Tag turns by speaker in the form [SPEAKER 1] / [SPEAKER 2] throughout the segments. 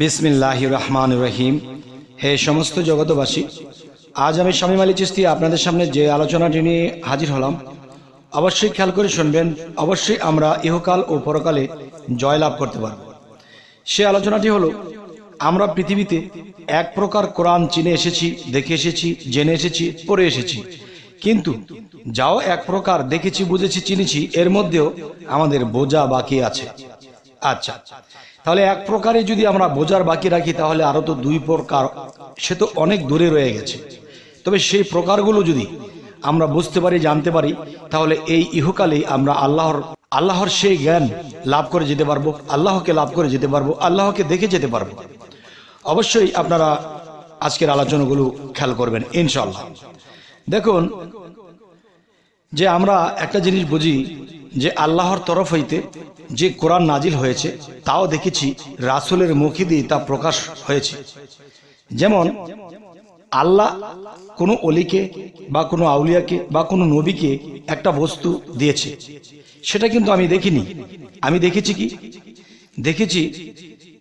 [SPEAKER 1] বিসমিল্লাহ রহমান রহিম। হে সমস্ত জগতবাসী আজ আমি স্বামী মালি চিস্তি আপনাদের সামনে যে আলোচনাটি নিয়ে হাজির হলাম, অবশ্যই খেয়াল করে শুনবেন, অবশ্যই আমরা ইহকাল ও পরকালে জয়লাভ করতে পারব। সে আলোচনাটি হলো, আমরা পৃথিবীতে এক প্রকার কোরআন চিনে এসেছি, দেখে এসেছি, জেনে এসেছি, পড়ে এসেছি। কিন্তু যাও এক প্রকার দেখেছি, বুঝেছি, চিনেছি, এর মধ্যেও আমাদের বোঝা বাকি আছে। আচ্ছা তাহলে এক প্রকারে যদি আমরা বোঝার বাকি রাখি, তাহলে আরও তো দুই প্রকার, সে তো অনেক দূরে রয়ে গেছে। তবে সেই প্রকারগুলো যদি আমরা বুঝতে পারি, জানতে পারি, তাহলে এই ইহকালেই আমরা আল্লাহর আল্লাহর সেই জ্ঞান লাভ করে যেতে পারব, আল্লাহকে লাভ করে যেতে পারব, আল্লাহকে দেখে যেতে পারব। অবশ্যই আপনারা আজকের আলোচনাগুলো খেয়াল করবেন ইনশাল্লাহ দেখুন, যে আমরা একটা জিনিস বুঝি যে আল্লাহর তরফ হইতে যে কোরআন নাজিল হয়েছে, তাও দেখেছি রাসুলের মুখে দিয়ে তা প্রকাশ হয়েছে। যেমন, আল্লাহ কোনো অলিকে বা কোনো আউলিয়াকে বা কোনো নবীকে একটা বস্তু দিয়েছে। সেটা কিন্তু আমি দেখিনি। আমি দেখেছি কি? দেখেছি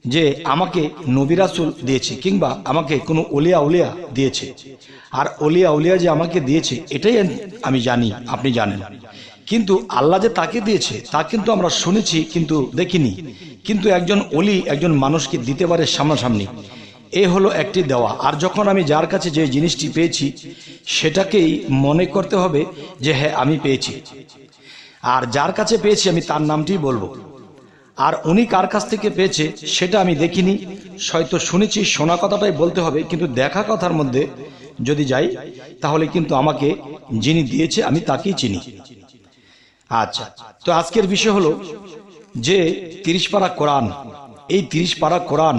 [SPEAKER 1] যে আমাকে নবী রাসুল দিয়েছে কিংবা আমাকে কোনো অলিয়া উলিয়া দিয়েছে। আর অলিয়া উলিয়া যে আমাকে দিয়েছে, এটাই আমি জানি, আপনি জানেন। কিন্তু আল্লাহ যে তাকে দিয়েছে, তা কিন্তু আমরা শুনেছি কিন্তু দেখিনি। কিন্তু একজন অলি একজন মানুষকে দিতে পারে সামনাসামনি। এ হলো একটি দেওয়া। আর যখন আমি যার কাছে যে জিনিসটি পেয়েছি, সেটাকেই মনে করতে হবে যে হ্যাঁ আমি পেয়েছি। আর যার কাছে পেয়েছি, আমি তার নামটি বলব। আর উনি কার কাছ থেকে পেয়েছে, সেটা আমি দেখিনি। হয়তো শুনেছি, শোনা কথাটাই বলতে হবে, কিন্তু দেখা কথার মধ্যে যদি যাই, তাহলে কিন্তু আমাকে যিনি দিয়েছে, আমি তাকেই চিনি। আচ্ছা তো আজকের বিষয় হলো যে তিরিশ পারা কোরআন, এই তিরিশ পারা কোরআন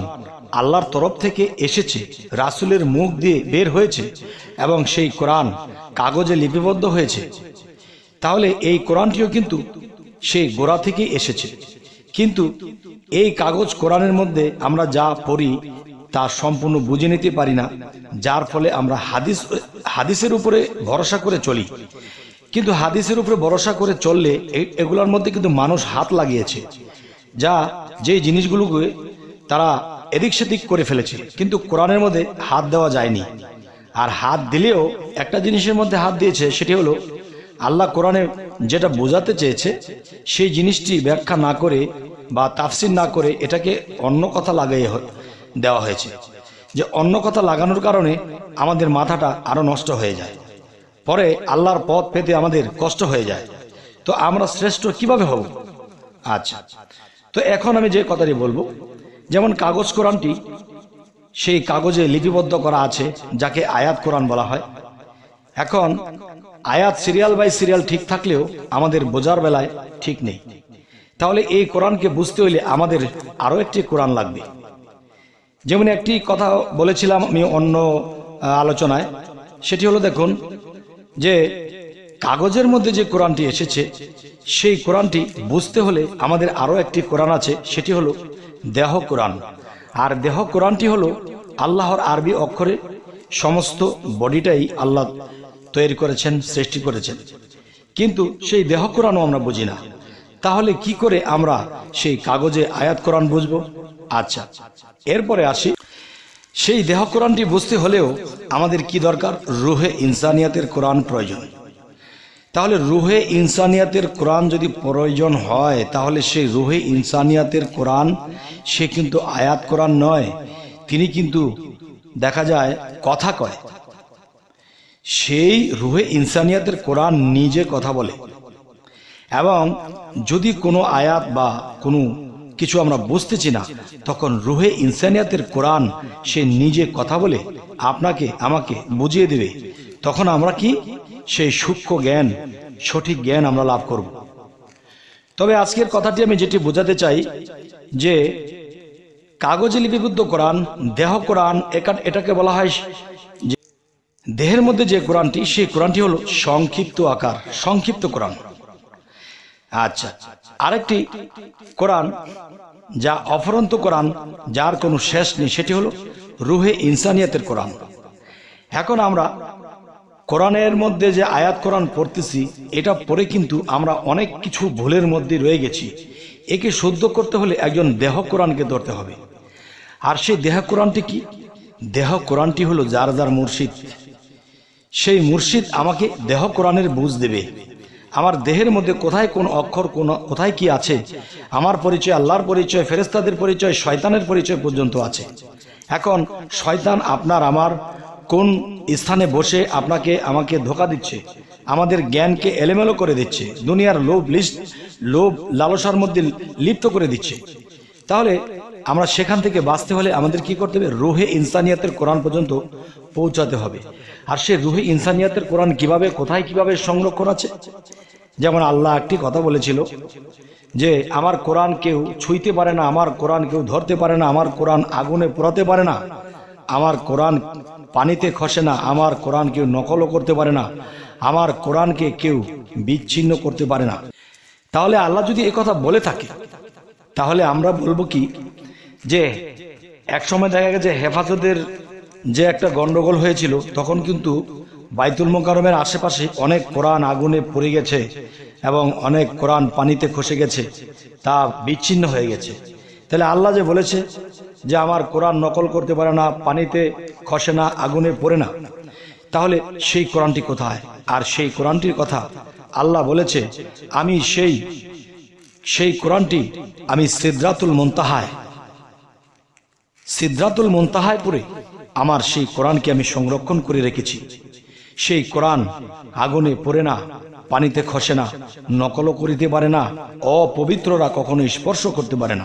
[SPEAKER 1] আল্লাহর তরফ থেকে এসেছে, রাসুলের মুখ দিয়ে বের হয়েছে এবং সেই কোরআন কাগজে লিপিবদ্ধ হয়েছে। তাহলে এই কোরআনটিও কিন্তু সেই গোড়া থেকে এসেছে। কিন্তু এই কাগজ কোরআনের মধ্যে আমরা যা পড়ি তা সম্পূর্ণ বুঝে নিতে পারি না, যার ফলে আমরা হাদিস, হাদিসের উপরে ভরসা করে চলি। কিন্তু হাদিসের উপরে ভরসা করে চললে এগুলোর মধ্যে কিন্তু মানুষ হাত লাগিয়েছে, যা যে জিনিসগুলোকে তারা এদিক সেদিক করে ফেলেছে। কিন্তু কোরআনের মধ্যে হাত দেওয়া যায়নি। আর হাত দিলেও একটা জিনিসের মধ্যে হাত দিয়েছে, সেটি হলো আল্লাহ কোরআনে যেটা বোঝাতে চেয়েছে, সেই জিনিসটি ব্যাখ্যা না করে বা তাফসির না করে এটাকে অন্য কথা লাগাই দেওয়া হয়েছে। যে অন্য কথা লাগানোর কারণে আমাদের মাথাটা আরও নষ্ট হয়ে যায়। পরে আল্লাহর পথ পেতে আমাদের কষ্ট হয়ে যায়। তো আমরা শ্রেষ্ঠ কীভাবে হব? আচ্ছা। তো এখন আমি যে কথাটি বলব, যেমন কাগজ কোরআনটি, সেই কাগজে লিপিবদ্ধ করা আছে, যাকে আয়াত কোরআন বলা হয়। এখন আয়াত সিরিয়াল বাই সিরিয়াল ঠিক থাকলেও আমাদের বোঝার বেলায় ঠিক নেই। তাহলে এই কোরআনকে বুঝতে হইলে আমাদের আরও একটি কোরআন লাগবে। যেমন একটি কথা বলেছিলাম আমি অন্য আলোচনায়, সেটি হলো দেখুন যে কাগজের মধ্যে যে কোরআনটি এসেছে, সেই কোরআনটি বুঝতে হলে আমাদের আরও একটি কোরআন আছে, সেটি হলো দেহ কোরআন। আর দেহ কোরআনটি হলো আল্লাহর আরবি অক্ষরে সমস্ত বডিটাই আল্লাহ তৈরি করেছেন, সৃষ্টি করেছেন। কিন্তু সেই দেহ কোরআনও আমরা বুঝি না। তাহলে কি করে আমরা সেই কাগজে আয়াত কোরআন বুঝব? আচ্ছা এরপরে আসি সেই দেহ কোরআনটি বুঝতে হলেও আমাদের কি দরকার? রুহে ইনসানিয়াতের কোরআন প্রয়োজন। তাহলে রুহে ইনসানিয়াতের কোরআন যদি প্রয়োজন হয়, তাহলে সেই রুহে ইনসানিয়াতের কোরআন, সে কিন্তু আয়াত কোরআন নয়, তিনি কিন্তু দেখা যায় কথা কয়। সেই রুহে ইনসানিয়াতের কোরআন নিজে কথা বলে। এবং যদি কোনো আয়াত বা কোনো কিছু আমরা বুঝতেছি না। তখন রুহে ইনসানিয়াতের কোরআন সে নিজে কথা বলে আপনাকে, আমাকে বুঝিয়ে দেবে। তখন আমরা কি? সেই সূক্ষ্ম জ্ঞান, সঠিক জ্ঞান আমরা লাভ করব। তবে আজকের কথাটি আমি যেটি বোঝাতে চাই যে কাগজে লিপিবদ্ধ কোরআন, দেহ কোরআন এটাকে বলা হয় দেহের মধ্যে যে কোরআনটি, সেই কোরআনটি হলো সংক্ষিপ্ত আকার, সংক্ষিপ্ত কোরআন। আচ্ছা আরেকটি কোরআন যা অফরন্ত কোরআন, যার কোনো শেষ নেই, সেটি হলো রুহে ইনসানিয়াতের কোরআন। এখন আমরা কোরআনের মধ্যে যে আয়াত কোরআন পড়তেছি, এটা পড়ে কিন্তু আমরা অনেক কিছু ভুলের মধ্যে রয়ে গেছি। একে শুদ্ধ করতে হলে একজন দেহ কোরআনকে ধরতে হবে। আর সেই দেহ কোরআনটি কি? দেহ কোরআনটি হলো যার যার মুর্শিদ। সেই মুর্শিদ আমাকে দেহ কোরআনের বুঝ দেবে। আমার দেহের মধ্যে কোথায় কোন অক্ষর, কোন, কোথায় কি আছে? আমার পরিচয় আল্লাহর পরিচয় ফেরেস্তাদের পরিচয়, শয়তানের পরিচয় পর্যন্ত আছে। এখন শয়তান আপনার আমার কোন স্থানে বসে আপনাকে, আমাকে ধোকা দিচ্ছে, আমাদের জ্ঞানকে এলেমেলো করে দিচ্ছে, দুনিয়ার লোভ লিস্ট, লোভ লালসার মধ্যে লিপ্ত করে দিচ্ছে। তাহলে আমরা সেখান থেকে বাঁচতে হলে আমাদের কি করতে হবে? রুহে ইনসানিয়াতের কোরআন পর্যন্ত পৌঁছাতে হবে। আর সে রুহে ইনসানিয়াতের কোরআন কীভাবে, কোথায় কীভাবে সংরক্ষণ আছে? যেমন আল্লাহ একটি কথা বলেছিল যে, আমার কোরআন কেউ ছুঁইতে পারে না, আমার কোরআন কেউ ধরতে পারে না, আমার কোরআন আগুনে পোড়াতে পারে না, আমার কোরআন পানিতে খসে না, আমার কোরআন কেউ নকলও করতে পারে না, আমার কোরআনকে কেউ বিচ্ছিন্ন করতে পারে না। তাহলে আল্লাহ যদি কথা বলে থাকে, তাহলে আমরা বলব কি যে, এক সময় দেখা গেছে হেফাজতের যে একটা গন্ডগোল হয়েছিল, তখন কিন্তু বাইতুল মোকারমের আশেপাশে অনেক কোরআন আগুনে পড়ে গেছে এবং অনেক কোরআন পানিতে খসে গেছে, তা বিচ্ছিন্ন হয়ে গেছে। তাহলে আল্লাহ যে বলেছে যে আমার কোরআন নকল করতে পারে না, পানিতে খসে না, আগুনে পড়ে না, তাহলে সেই কোরআনটি কোথায়? আর সেই কোরআনটির কথা আল্লাহ বলেছে, আমি সেই সেই কোরআনটি আমি সিদ্রাতুল মুনতাহায় সিদ্রাতুল মুনতাহায় পরে আমার সেই কোরআনকে আমি সংরক্ষণ করে রেখেছি। সেই কোরআন আগুনে পড়ে না, পানিতে খসে না, নকলও করিতে পারে না, অপবিত্ররা কখনো স্পর্শ করতে পারে না।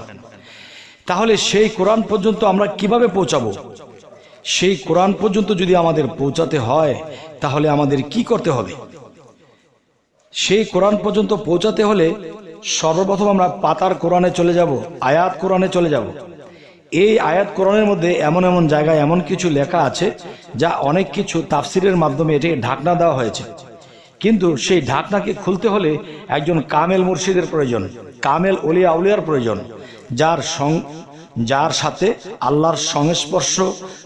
[SPEAKER 1] তাহলে সেই কোরআন পর্যন্ত আমরা কীভাবে পৌঁছাবো? সেই কোরআন পর্যন্ত যদি আমাদের পৌঁছাতে হয়, তাহলে আমাদের কি করতে হবে? সেই কোরআন পর্যন্ত পৌঁছাতে হলে সর্বপ্রথম আমরা পাতার কোরআনে চলে যাব, আয়াত কোরআনে চলে যাব। এই আয়াত কোরআনের মধ্যে এমন এমন জায়গায় এমন কিছু লেখা আছে যা অনেক কিছু তাফসিরের মাধ্যমে এটাকে ঢাকনা দেওয়া হয়েছে। কিন্তু সেই ঢাকনাকে খুলতে হলে একজন কামেল মুর্শিদের প্রয়োজন, কামেল অলিয়া আউলিয়ার প্রয়োজন, যার সং, যার সাথে আল্লাহর সংস্পর্শ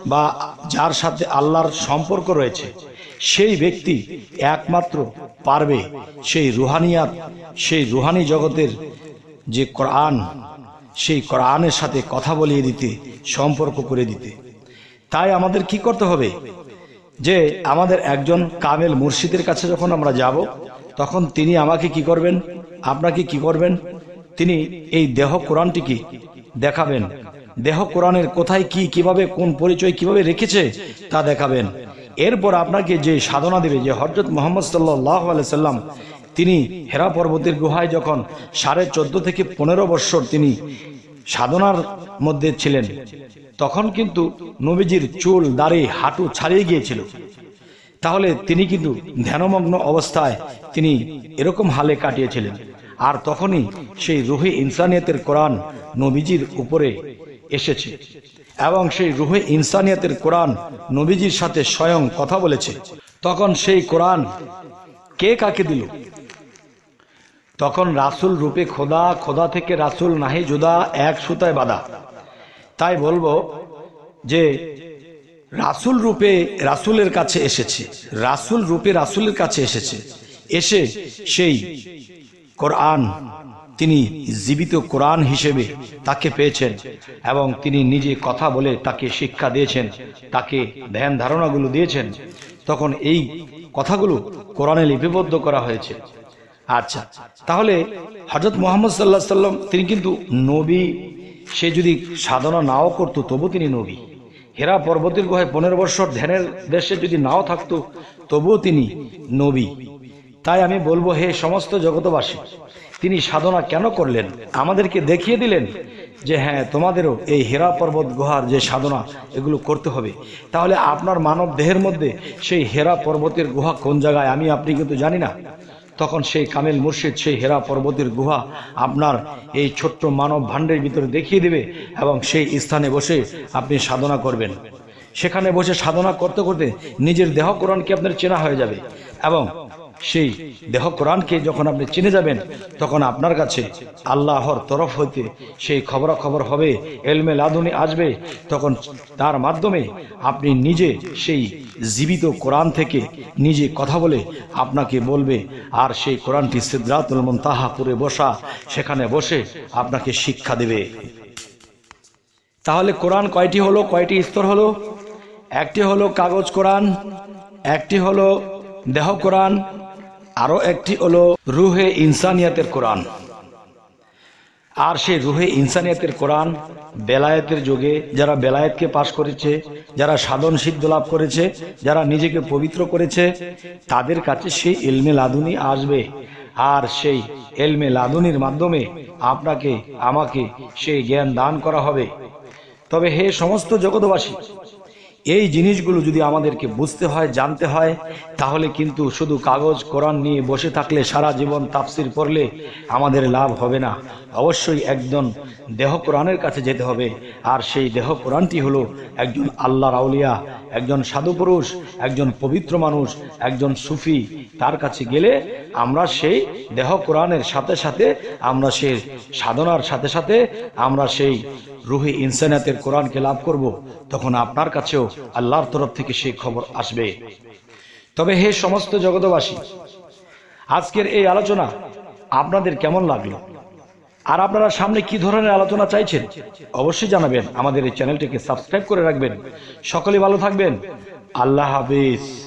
[SPEAKER 1] বা যার সাথে আল্লাহর সম্পর্ক রয়েছে, সেই ব্যক্তি একমাত্র পারবে সেই রুহানিয়াত, সেই রুহানি জগতের যে কোরআন সেই কোরআনের সাথে কথা বলিয়ে দিতে, সম্পর্ক করে দিতে। তাই আমাদের কি করতে হবে? যে আমাদের একজন কামেল মুর্শিদের কাছে যখন আমরা যাব, তখন তিনি আমাকে কি করবেন? আপনাকে কি করবেন? তিনি এই দেহ কোরআনটিকে দেখাবেন? দেহ কোরআনের কোথায় কি, কীভাবে, কোন পরিচয় কীভাবে রেখেছে তা দেখাবেন। এরপর আপনাকে যে সাধনা দেবে, যে হজরত মোহাম্মদ সাল্লাহ আলাই সাল্লাম তিনি হেরা পর্বতের গুহায় যখন সাড়ে চোদ্দ থেকে পনেরো বৎসর তিনি সাধনার মধ্যে ছিলেন, তখন কিন্তু নবীজির চুল, দাড়ি, হাঁটু ছাড়িয়ে গিয়েছিল। তাহলে তিনি কিন্তু ধ্যানমগ্ন অবস্থায় তিনি এরকম হালে কাটিয়েছিলেন। আর তখনই সেই রুহে ইনসানিয়তের কোরআন নবীজির উপরে এসেছে এবং সেই রুহে ইনসানিয়তের কোরআন নবীজির সাথে স্বয়ং কথা বলেছে। তখন সেই কোরআন কে কাকে দিল? তখন রাসুল রূপে খোদা খোদা থেকে রাসুল নাহি জুদা এক সুতায় বাধা। তাই বলব যে, রাসুল রূপে রাসুলের কাছে এসেছে। রাসুল রূপে রাসুলের কাছে এসেছে। এসে সেই কোরআন, তিনি জীবিত কোরআন হিসেবে তাকে পেয়েছেন এবং তিনি নিজে কথা বলে তাকে শিক্ষা দিয়েছেন, তাকে ধ্যান ধারণাগুলো দিয়েছেন। তখন এই কথাগুলো কোরআনে লিপিবদ্ধ করা হয়েছে। আচ্ছা তাহলে হজরত মোহাম্মদ সাল্লাহ সাল্লাম তিনি কিন্তু নবী। সে যদি সাধনা নাও করতো, তবু তিনি নবী। হেরা পর্বতের গুহায় পনেরো বছর ধ্যানের দেশে যদি নাও থাকতো, তবুও তিনি নবী। তাই আমি বলব, হে সমস্ত জগতবাসী তিনি সাধনা কেন করলেন? আমাদেরকে দেখিয়ে দিলেন যে হ্যাঁ তোমাদেরও এই হেরা পর্বত গুহার যে সাধনা, এগুলো করতে হবে। তাহলে আপনার মানব দেহের মধ্যে সেই হেরা পর্বতের গুহা কোন জায়গায়? আমি, আপনি কিন্তু জানি না। তখন সেই কামেল মুর্শিদ, সেই হেরা পর্বতের গুহা আপনার এই ছোট্ট মানব ভাণ্ডের ভিতরে দেখিয়ে দেবে এবং সেই স্থানে বসে আপনি সাধনা করবেন। সেখানে বসে সাধনা করতে করতে নিজের দেহ কোরআনকে আপনার চেনা হয়ে যাবে এবং সেই দেহ কোরআনকে যখন আপনি চিনে যাবেন, তখন আপনার কাছে আল্লাহর তরফ হইতে সেই খবরাখবর হবে, এলমে লাদুনি আসবে, তখন তার মাধ্যমে আপনি নিজে সেই জীবিত কোরআন থেকে নিজে কথা বলে আপনাকে বলবে, আর সেই কোরআনটি সিদ্ধাতুল করে বসা, সেখানে বসে আপনাকে শিক্ষা দেবে। তাহলে কোরআন কয়টি হলো, কয়টি স্তর হলো? একটি হলো কাগজ কোরআন, একটি হলো দেহ কোরআন আরও একটি হলো রুহে ইনসানিয়াতের কোরআন। আর সেই রুহে ইনসানিয়াতের কোরআন বেলায়েতের যুগে যারা বেলায়েতকে পাশ করেছে, যারা সাধন সিদ্ধ লাভ করেছে, যারা নিজেকে পবিত্র করেছে, তাদের কাছে সেই এলমে লাদুনি আসবে। আর সেই এলমে লাদুনির মাধ্যমে আপনাকে, আমাকে সেই জ্ঞান দান করা হবে। তবে হে সমস্ত জগতবাসী এই জিনিসগুলো যদি আমাদেরকে বুঝতে হয়, জানতে হয়, তাহলে কিন্তু শুধু কাগজ, কোরআন নিয়ে বসে থাকলে সারা জীবন তাফসির করলে আমাদের লাভ হবে না। অবশ্যই একজন দেহ কোরআনের কাছে যেতে হবে, আর সেই দেহ কোরআনটি হলো একজন আল্লাহ আউলিয়া। একজন সাধু পুরুষ, একজন পবিত্র মানুষ, একজন সুফি, তার কাছে গেলে আমরা সেই দেহ কোরআনের সাথে সাথে, আমরা সেই সাধনার সাথে সাথে, আমরা সেই রুহে ইনসানিয়াতের কোরআনকে লাভ করব। তখন আপনার কাছেও আল্লাহর তরফ থেকে সেই খবর আসবে। তবে হে সমস্ত জগতবাসী আজকের এই আলোচনা আপনাদের কেমন লাগল? আর আপনারা সামনে কি ধরনের আলোচনা চাইছেন, অবশ্যই জানাবেন। আমাদের এই চ্যানেলটিকে সাবস্ক্রাইব করে রাখবেন। সকলে ভালো থাকবেন। আল্লাহ হাফিজ।